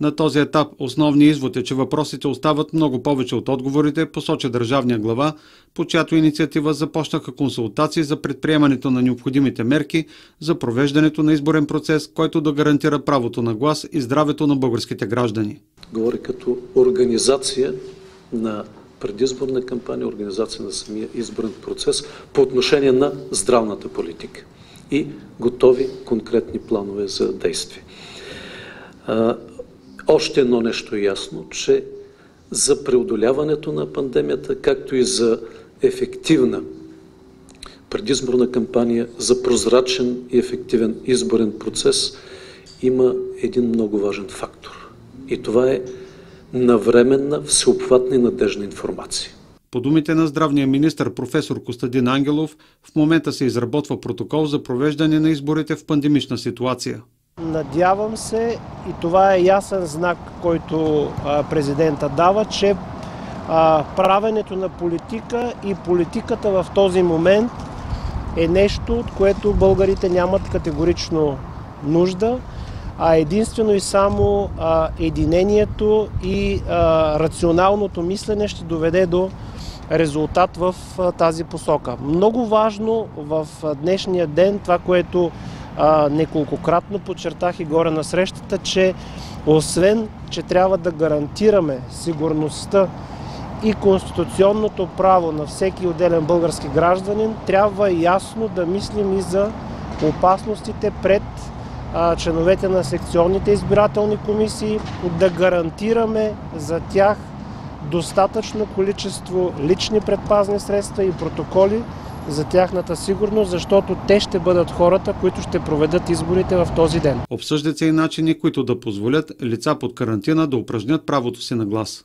На този етап основният извод е, че въпросите остават много повече от отговорите, посоча държавния глава, по чиято инициатива започнаха консултации за предприемането на необходимите мерки за провеждането на изборен процес, който да гарантира правото на глас и здравето на българските граждани. Говори като организация на предизборна кампания, организация на самия изборен процес по отношение на здравната политика и готови конкретни планове за действие. Още едно нещо е ясно, че за преодоляването на пандемията, както и за ефективна предизборна кампания, за прозрачен и ефективен изборен процес, има един много важен фактор. И това е навременна, всеобхватна и надежна информация. По думите на здравния министр професор Костадин Ангелов, в момента се изработва протокол за провеждане на изборите в пандемична ситуация. Надявам се и това е ясен знак, който президента дава, че правенето на политика и политиката в този момент е нещо, от което българите нямат категорично нужда, а единствено и само единението и рационалното мислене ще доведе до резултат в тази посока. Много важно в днешния ден, това, което а, неколкократно подчертах и горе на срещата, че освен, че трябва да гарантираме сигурността и конституционното право на всеки отделен български гражданин, трябва ясно да мислим и за опасностите пред а, членовете на секционните избирателни комисии, да гарантираме за тях достатъчно количество лични предпазни средства и протоколи, за тяхната сигурност, защото те ще бъдат хората, които ще проведат изборите в този ден. Обсъждат се и начини, които да позволят лица под карантина да упражнят правото си на глас.